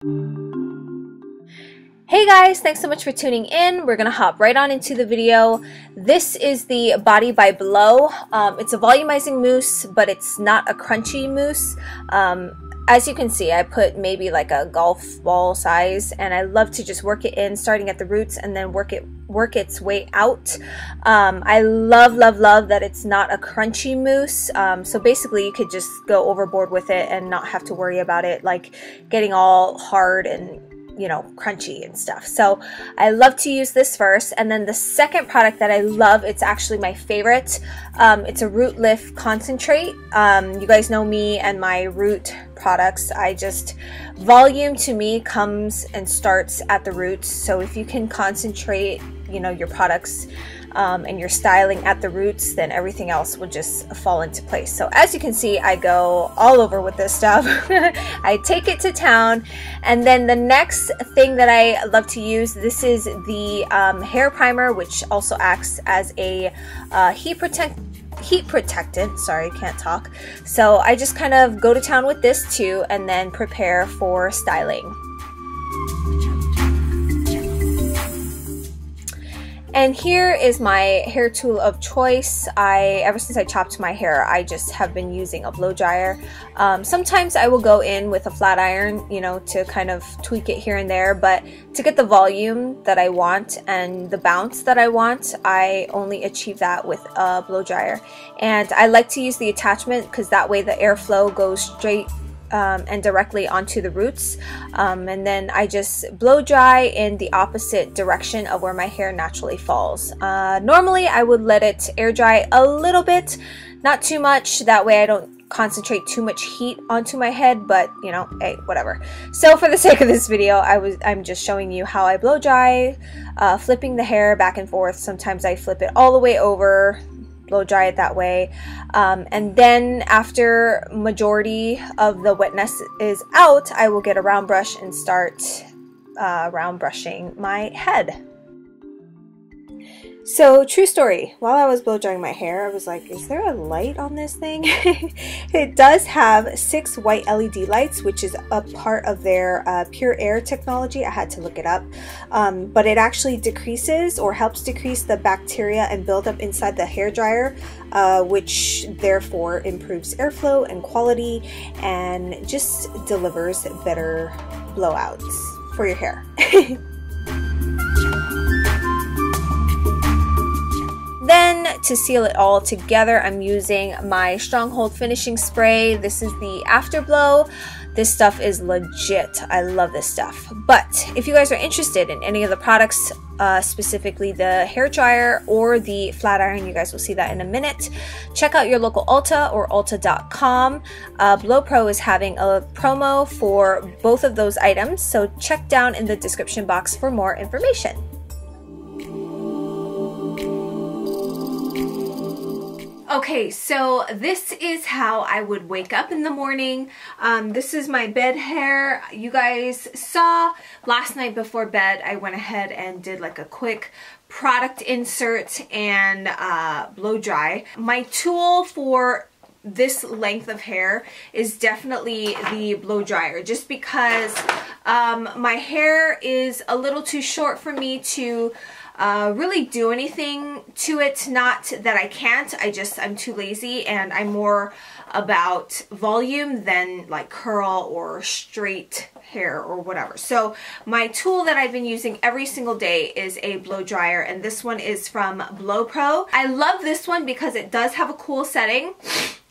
Hey guys, thanks so much for tuning in. We're gonna hop right on into the video. This is the Body by Blow. Um, it's a volumizing mousse, but it's not a crunchy mousse. Um, as you can see, I put maybe like a golf ball size and I love to just work it in starting at the roots and then work it work its way out. Um, I love, love, love that it's not a crunchy mousse. Um, so basically you could just go overboard with it and not have to worry about it like getting all hard and you know, crunchy and stuff. So I love to use this first. And then the second product that I love, it's actually my favorite. Um, it's a root lift concentrate. Um, you guys know me and my root products. I just, volume to me comes and starts at the roots. So if you can concentrate, you know, your products um, and your styling at the roots, then everything else will just fall into place. So as you can see, I go all over with this stuff. I take it to town. And then the next thing that I love to use, this is the um, hair primer, which also acts as a uh, heat protect heat protectant sorry can't talk so I just kind of go to town with this too and then prepare for styling And here is my hair tool of choice. I Ever since I chopped my hair, I just have been using a blow dryer. Um, sometimes I will go in with a flat iron, you know, to kind of tweak it here and there, but to get the volume that I want and the bounce that I want, I only achieve that with a blow dryer. And I like to use the attachment because that way the airflow goes straight um, and directly onto the roots. Um, and then I just blow dry in the opposite direction of where my hair naturally falls. Uh, normally I would let it air dry a little bit, not too much, that way I don't concentrate too much heat onto my head but you know hey whatever. So for the sake of this video I was I'm just showing you how I blow dry uh, flipping the hair back and forth. Sometimes I flip it all the way over blow dry it that way. Um, and then after majority of the wetness is out, I will get a round brush and start uh, round brushing my head. So, true story, while I was blow drying my hair, I was like, is there a light on this thing? it does have six white LED lights, which is a part of their uh, pure air technology. I had to look it up. Um, but it actually decreases or helps decrease the bacteria and buildup inside the hair dryer, uh, which therefore improves airflow and quality and just delivers better blowouts for your hair. Then to seal it all together, I'm using my Stronghold Finishing Spray. This is the Afterblow. This stuff is legit. I love this stuff. But if you guys are interested in any of the products, uh, specifically the hair dryer or the flat iron, you guys will see that in a minute. Check out your local Ulta or Ulta.com. Uh, Blow Pro is having a promo for both of those items, so check down in the description box for more information. Okay, so this is how I would wake up in the morning. Um, this is my bed hair. You guys saw last night before bed, I went ahead and did like a quick product insert and uh, blow dry. My tool for this length of hair is definitely the blow dryer just because um, my hair is a little too short for me to uh, really do anything to it. Not that I can't, I just, I'm too lazy and I'm more about volume than like curl or straight hair or whatever. So my tool that I've been using every single day is a blow dryer and this one is from Blow Pro. I love this one because it does have a cool setting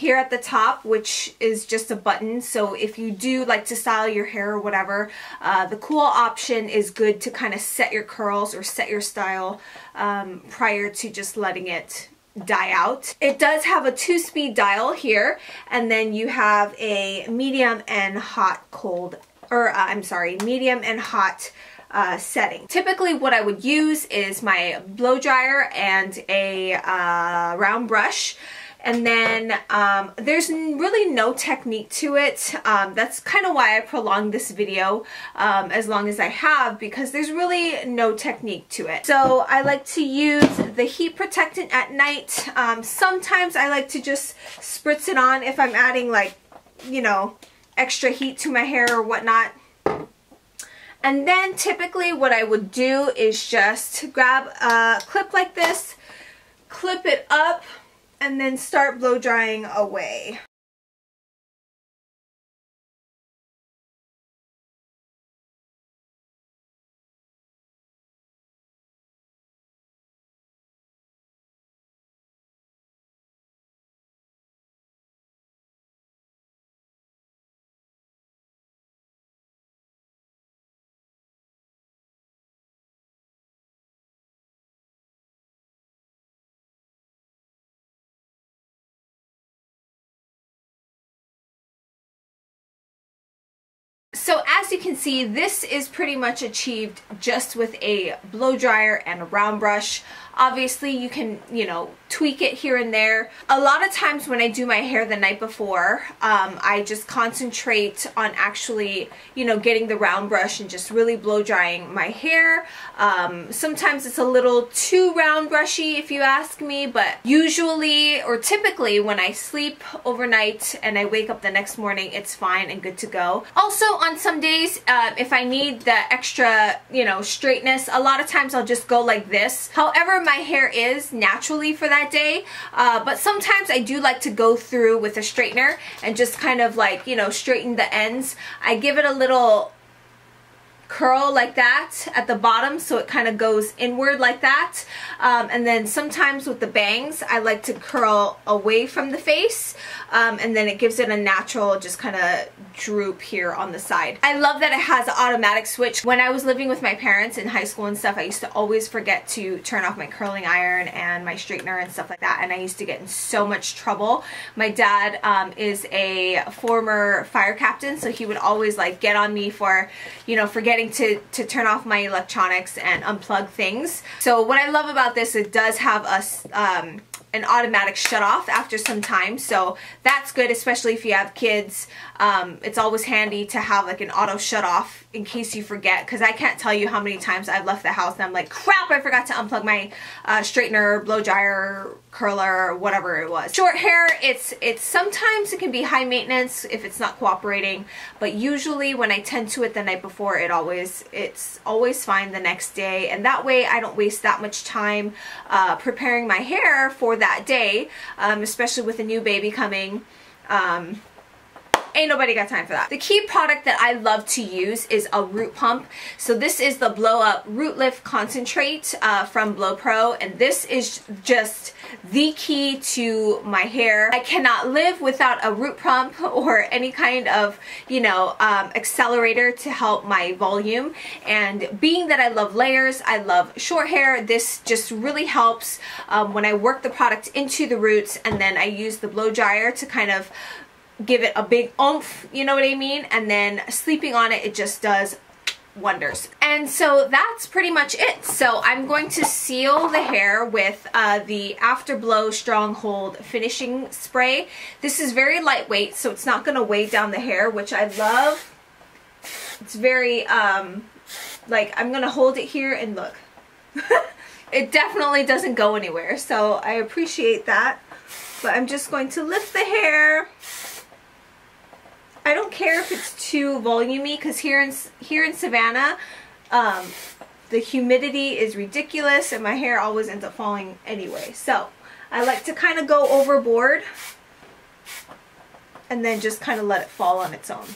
here at the top, which is just a button. So if you do like to style your hair or whatever, uh, the cool option is good to kind of set your curls or set your style um, prior to just letting it die out. It does have a two-speed dial here, and then you have a medium and hot cold, or uh, I'm sorry, medium and hot uh, setting. Typically what I would use is my blow dryer and a uh, round brush. And then um, there's really no technique to it. Um, that's kind of why I prolonged this video um, as long as I have because there's really no technique to it. So I like to use the heat protectant at night. Um, sometimes I like to just spritz it on if I'm adding like, you know, extra heat to my hair or whatnot. And then typically what I would do is just grab a clip like this, clip it up, and then start blow drying away. So as you can see, this is pretty much achieved just with a blow dryer and a round brush. Obviously, you can, you know, tweak it here and there. A lot of times when I do my hair the night before, um, I just concentrate on actually, you know, getting the round brush and just really blow drying my hair. Um, sometimes it's a little too round brushy if you ask me, but usually or typically when I sleep overnight and I wake up the next morning, it's fine and good to go. Also, on some days, uh, if I need the extra, you know, straightness, a lot of times I'll just go like this. However, my hair is naturally for that day, uh, but sometimes I do like to go through with a straightener and just kind of like, you know, straighten the ends. I give it a little curl like that at the bottom so it kind of goes inward like that um, and then sometimes with the bangs I like to curl away from the face um, and then it gives it a natural just kind of droop here on the side. I love that it has an automatic switch. When I was living with my parents in high school and stuff, I used to always forget to turn off my curling iron and my straightener and stuff like that, and I used to get in so much trouble. My dad um, is a former fire captain, so he would always like get on me for, you know, forgetting to, to turn off my electronics and unplug things. So what I love about this, it does have a, um, an automatic shut off after some time so that's good especially if you have kids um, it's always handy to have like an auto shut off in case you forget because I can't tell you how many times I've left the house and I'm like crap I forgot to unplug my uh, straightener blow dryer curler whatever it was short hair it's it's sometimes it can be high maintenance if it's not cooperating but usually when I tend to it the night before it always it's always fine the next day and that way I don't waste that much time uh, preparing my hair for that day, um, especially with a new baby coming. Um, ain't nobody got time for that. The key product that I love to use is a root pump. So this is the Blow Up Root Lift Concentrate uh, from Blow Pro and this is just the key to my hair. I cannot live without a root pump or any kind of, you know, um, accelerator to help my volume and being that I love layers, I love short hair, this just really helps um, when I work the product into the roots and then I use the blow dryer to kind of give it a big oomph, you know what I mean? And then sleeping on it, it just does wonders. And so that's pretty much it. So I'm going to seal the hair with uh, the Afterblow Stronghold Finishing Spray. This is very lightweight, so it's not going to weigh down the hair, which I love. It's very, um, like, I'm going to hold it here and look. it definitely doesn't go anywhere, so I appreciate that. But I'm just going to lift the hair I don't care if it's too volumey because here in, here in Savannah, um, the humidity is ridiculous and my hair always ends up falling anyway. So I like to kind of go overboard and then just kind of let it fall on its own.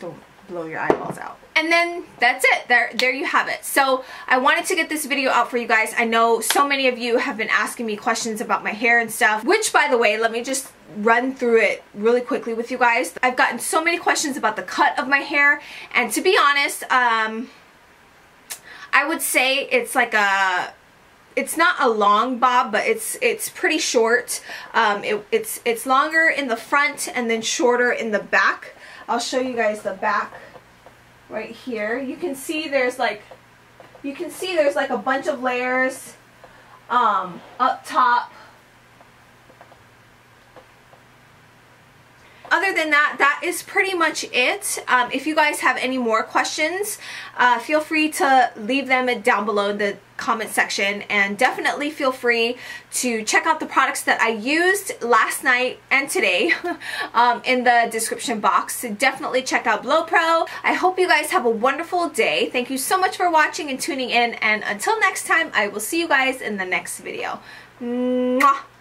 Don't blow your eyeballs out. And then that's it. There, there you have it. So I wanted to get this video out for you guys. I know so many of you have been asking me questions about my hair and stuff, which by the way, let me just run through it really quickly with you guys. I've gotten so many questions about the cut of my hair and to be honest, um, I would say it's like a it's not a long bob, but it's it's pretty short. Um, it, it's it's longer in the front and then shorter in the back. I'll show you guys the back right here. You can see there's like, you can see there's like a bunch of layers um, up top. Other than that, that is pretty much it. Um, if you guys have any more questions, uh, feel free to leave them down below in the comment section and definitely feel free to check out the products that I used last night and today um, in the description box. So definitely check out Blow Pro. I hope you guys have a wonderful day. Thank you so much for watching and tuning in and until next time I will see you guys in the next video. Mwah!